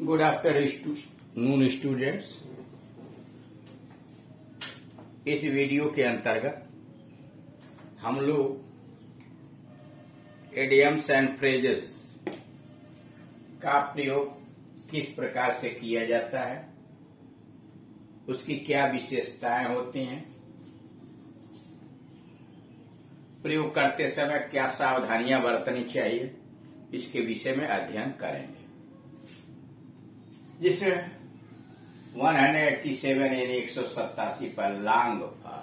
Good afternoon students इस video के अंतर्गत हम लोग एडियम्स एंड फ्रेजेस का प्रयोग किस प्रकार से किया जाता है, उसकी क्या विशेषताएँ होती हैं, प्रयोग करते समय क्या सावधानियाँ बरतनी चाहिए, इसके विषय में अध्ययन करेंगे। जिसमें 187 यानी एक सौ सत्तासी पर लांग फार।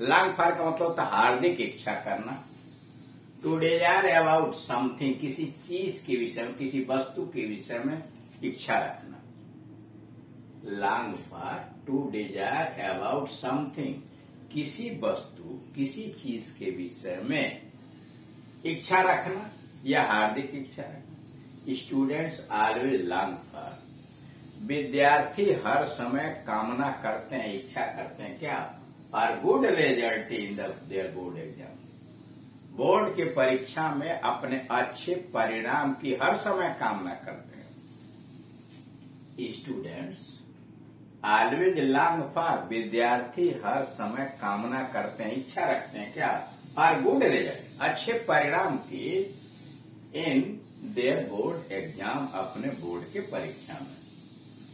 लांग फार का मतलब होता हार्दिक इच्छा करना। टू डिज़ायर अबाउट समथिंग किसी चीज़ के विषय में, किसी वस्तु के विषय में इच्छा रखना। Long for to desire about something किसी वस्तु, किसी चीज़ के विषय में इच्छा रखना या हार्दिक इच्छा रखना। Students always long for. विद्यार्थी हर समय कामना करते हैं, इच्छा करते हैं, क्या? और good result in their board exam board के परीक्षा में अपने अच्छे परिणाम की हर समय कामना करते हैं। स्टूडेंट्स ऑलवेज लॉन्ग फॉर विद्यार्थी हर समय कामना करते हैं, इच्छा रखते हैं, क्या? और गुड रिज़ल्ट अच्छे परिणाम की इन देयर बोर्ड एग्ज़ाम अपने बोर्ड के परीक्षा में।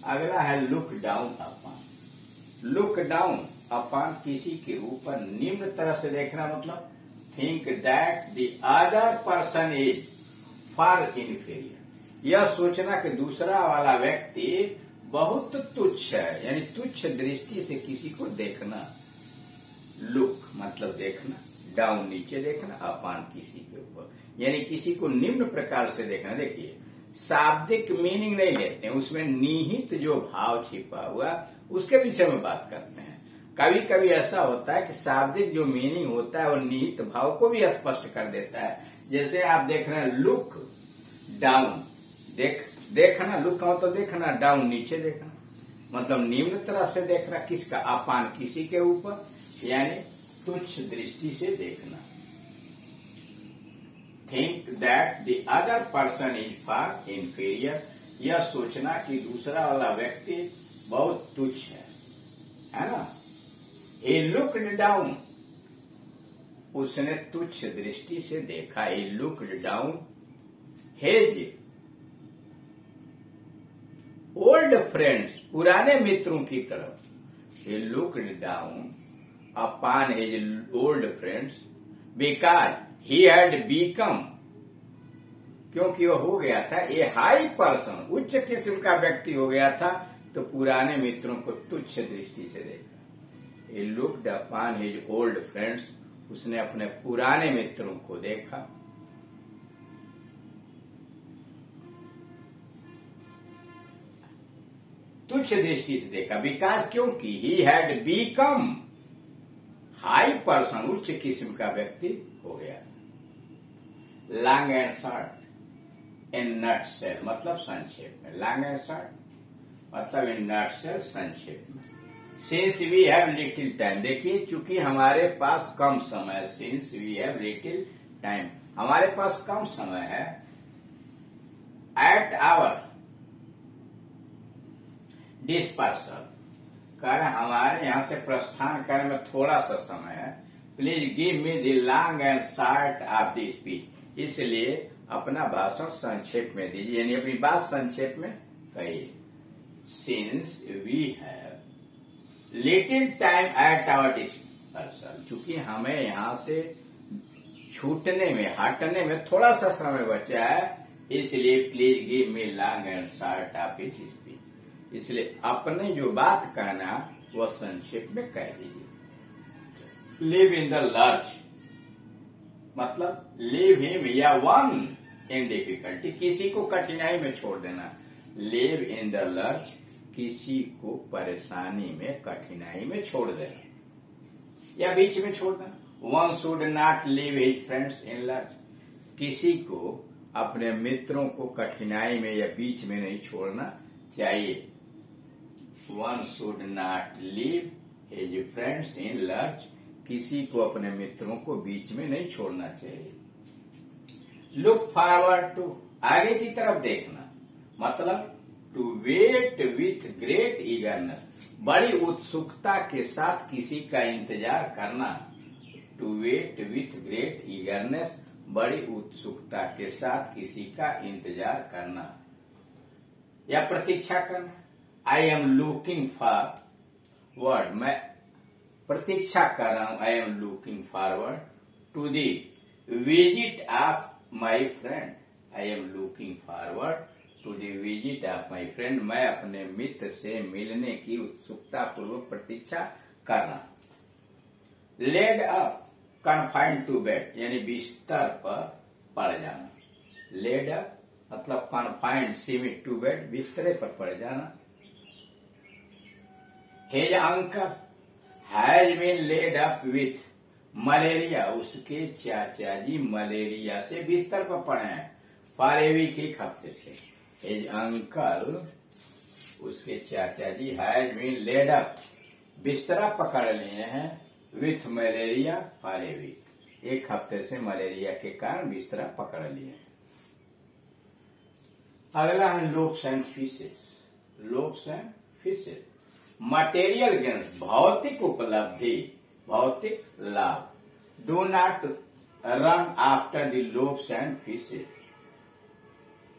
अगला है look down upon look down upon किसी के ऊपर निम्न तरह से देखना मतलब think that the other person is far inferior यह सोचना कि दूसरा वाला व्यक्ति बहुत तुच्छ है, यानी तुच्छ दृष्टि से किसी को देखना। लुक मतलब देखना डाउन नीचे देखना अपान किसी के ऊपर। यानी किसी को निम्न प्रकार से देखना। देखिए शाब्दिक मीनिंग नहीं लेते हैं। उसमें निहित जो भाव छिपा हुआ, उसके विषय में बात करते हैं। कभी कभी ऐसा होता है कि शाब्दिक जो मीनिंग होता है, वो निहित भाव को भी स्पष्ट कर देता है। जैसे आप देख रहे हैं लुक डाउन देख, देखना लुक का तो देखना डाउन नीचे देखना। मतलब निम्न तरह से देखना, किसका, अपान किसी के ऊपर, यानी तुच्छ दृष्टि से देखना। Think that the other person is far inferior यह सोचना कि दूसरा वाला व्यक्ति बहुत तुच्छ है है ना? ए लुकड डाउन उसने तुच्छ दृष्टि से देखा। He looked down his old friends पुराने मित्रों की तरफ़। He looked down upon his old friends because he had become क्योंकि वो हो गया था ए हाई पर्सन उच्च किस्म का व्यक्ति हो गया था तो पुराने मित्रों को तुच्छ दृष्टि से देखा। He looked upon his old friends उसने अपने पुराने मित्रों को देखा। तुच्छ दृष्टि से देखा। विकास क्योंकि he had become high person उच्च किस्म का व्यक्ति हो गया। Long and short, in nutshell मतलब संक्षेप में। लॉन्ग एंड शॉर्ट मतलब इन नट सेल संक्षेप में। Since we have little time देखिए, चूँकि हमारे पास कम समय since we have little time हमारे पास कम समय है एट आवर डिस्पर्सल कर हमारे यहाँ से प्रस्थान करने में थोड़ा सा समय है। Please give me the long and short of the speech इसलिए अपना भाषण संक्षेप में दीजिए, यानी अपनी बात संक्षेप में कहिए। Since we have little time at our dispersal चूँकि हमें यहाँ से छूटने में, हटने में थोड़ा सा समय बचा है, इसलिए please give me long and short of इस स्पीच इसलिए अपने जो बात कहना वह संक्षेप में कह दीजिए। लिव इन द लर्च मतलब लिव हिम या वन इन डिफिकल्टी किसी को कठिनाई में छोड़ देना। लिव इन द लर्च किसी को परेशानी में, कठिनाई में छोड़ देना। या बीच में छोड़ देना। One should not leave his friends in lurch किसी को अपने मित्रों को कठिनाई में या बीच में नहीं छोड़ना चाहिए। One should not leave his friends in lurch किसी को अपने मित्रों को बीच में नहीं छोड़ना चाहिए। लुक फॉरवर्ड टू आगे की तरफ़ देखना। मतलब to wait with great eagerness बड़ी उत्सुकता के साथ किसी का इंतज़ार करना। To wait with great eagerness बड़ी उत्सुकता के साथ किसी का इंतज़ार करना। या प्रतीक्षा करना। I am looking forward मैं प्रतीक्षा कर रहा हूँ I am looking forward to the visit of my friend I am looking forward to the visit of my friend मैं अपने मित्र से मिलने की उत्सुकता पूर्वक प्रतीक्षा कर रहा हूँ laid up confined to bed यानी बिस्तर पर पड़ जाना। लेड अप मतलब कन्फाइंड सीमिट टू बेड बिस्तरे पर पड़ जाना। His uncle has been laid up with malaria उसके चाचा जी मलेरिया से बिस्तर पर पड़े हैं। फॉर ए वीक हफ़्ते से हिज अंकल उसके चाचा जी हैज़ बीन लेड अप बिस्तरा पकड़ लिए हैं with malaria for a week एक हफ़्ते से मलेरिया के कारण बिस्तरा पकड़ लिए हैं। अगला है loaves and fishes loaves and fishes material gain भौतिक उपलब्धि, भौतिक लाभ। Do not run after the loaves and fishes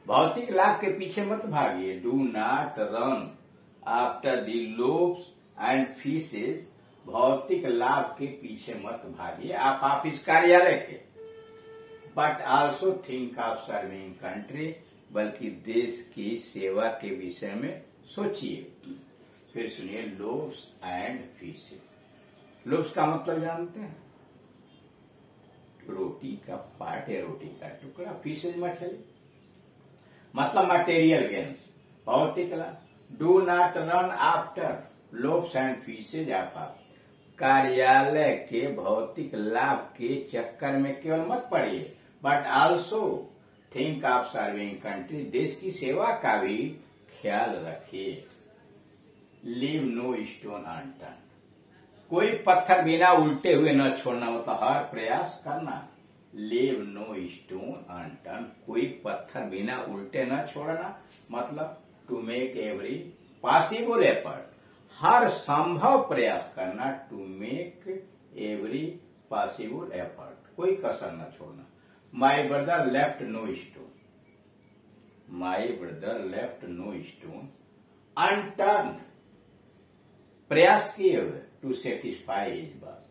भौतिक लाभ के पीछे मत भागिए। Do not run after the loaves and fishes भौतिक लाभ के पीछे मत भागिए। आप ऑफ़िस कार्यालय के। But also think of serving country बल्कि देश की सेवा के विषय में सोचिए। फिर सुनिए लोब्स एंड फिशेस लोब्स का मतलब जानते हैं? रोटी का पार्ट या रोटी का टुकड़ा फिशेज मछली। मतलब मटेरियल गेम्स भौतिक do not run after loaves and fishes आप। कार्यालय के भौतिक लाभ के चक्कर में केवल मत पड़िए। But also think of serving country देश की सेवा का भी ख्याल रखिए। लीव नो स्टोन अनटर्न कोई पत्थर बिना उल्टे हुए न छोड़ना मतलब हर प्रयास करना। लीव नो स्टोन अनटर्न कोई पत्थर बिना उल्टे न छोड़ना मतलब to make every possible effort हर संभव प्रयास करना to make every possible effort कोई कसर न छोड़ना। My brother left no stone my brother left no stone unturned प्रयास किए हुए टू सेटिस्फाई इस बात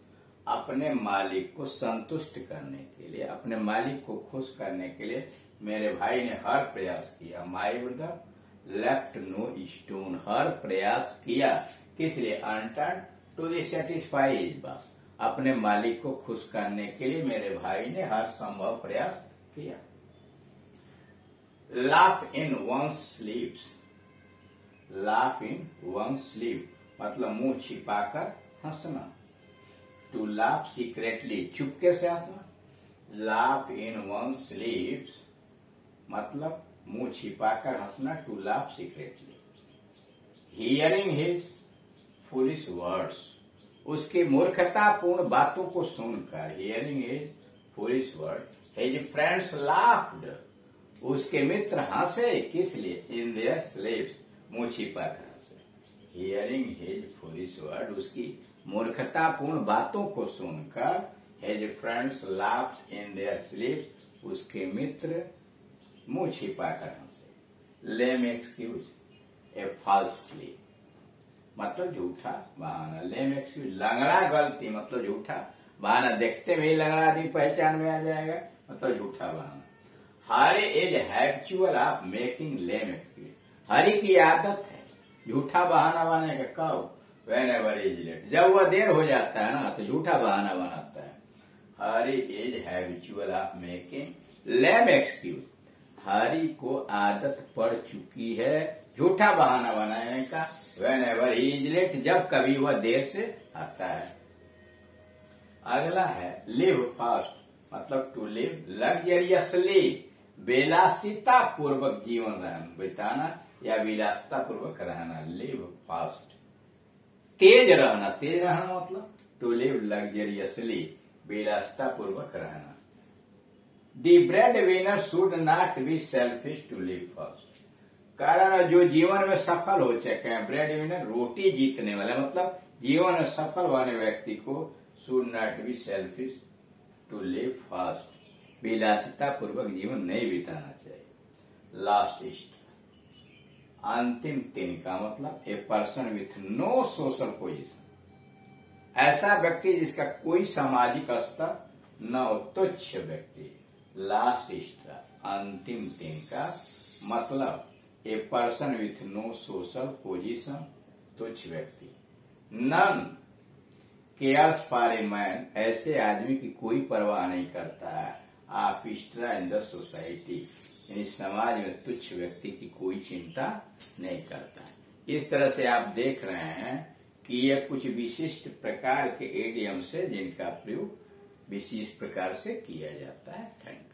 अपने मालिक को संतुष्ट करने के लिए, अपने मालिक को खुश करने के लिए मेरे भाई ने हर प्रयास किया। My brother left no stone हर प्रयास किया। किस लिए? अनटर्न टू दी सेटिस्फाई बात अपने मालिक को खुश करने के लिए मेरे भाई ने हर संभव प्रयास किया। Laugh in one sleeves laugh in one sleeve मतलब मुँह छिपाकर हंसना। टू लाफ सीक्रेटली चुपके से हंसना? लाफ इन वन स्लीव्स मतलब मुँह छिपाकर हंसना to laugh secretly hearing his foolish words उसकी मूर्खतापूर्ण बातों को सुनकर hearing his foolish word his friends laughed उसके मित्र हंसे, किस लिए? इन देयर स्लेव्स मुँह छिपाकर। हियरिंग हिज फुलिश वर्ड उसकी मूर्खतापूर्ण बातों को सुनकर his friends laughed in their sleeve उसके मित्र मुँह छिपाकर हंसे। Lame excuse a false plea मतलब झूठा बहाना। लेम एक्सक्यूज लंगड़ा गलती मतलब झूठा बहाना। देखते भी लंगड़ा आदमी पहचान में आ जाएगा। मतलब झूठा बहाना। Hari is हैक्चुअल of making lame excuse Hari की आदत है झूठा बहाना बनाने का कब वेन एवर इज़ लेट। जब वह देर हो जाता है ना तो झूठा बहाना बनाता है। Hari is habitual of making. Lame excuse Hari को आदत पड़ चुकी है झूठा बहाना बनाने का। वेन एवर इज़ लेट जब कभी वह देर से आता है। अगला है लिव फास्ट मतलब टू लिव लग्जरियसली विलासिता पूर्वक जीवन बिताना या विलासिता पूर्वक रहना लिव फास्ट तेज रहना तेज रहना मतलब टू लिव लग्जरियसली विलासिता पूर्वक रहना the bread winner should not be selfish to live fast कारण जो जीवन में सफल हो चुके हैं ब्रेड विनर रोटी जीतने वाले मतलब जीवन में सफल वाले व्यक्ति को should not be selfish to live fast विलासिता पूर्वक जीवन नहीं बिताना चाहिए लास्ट इस्ट अंतिम तीन का मतलब a person with no social position ऐसा व्यक्ति जिसका कोई सामाजिक स्तर न तुच्छ व्यक्ति। लास्ट इस्ट अंतिम तीन का मतलब a person with no social position तुच्छ व्यक्ति। None cares for a man ऐसे आदमी की कोई परवाह नहीं करता। है आप इस्ट्रा इन द सोसाइटी यानी समाज में तुच्छ व्यक्ति की कोई चिंता नहीं करता। इस तरह से आप देख रहे हैं कि यह कुछ विशिष्ट प्रकार के एडियम से जिनका प्रयोग विशेष प्रकार से किया जाता है। थैंक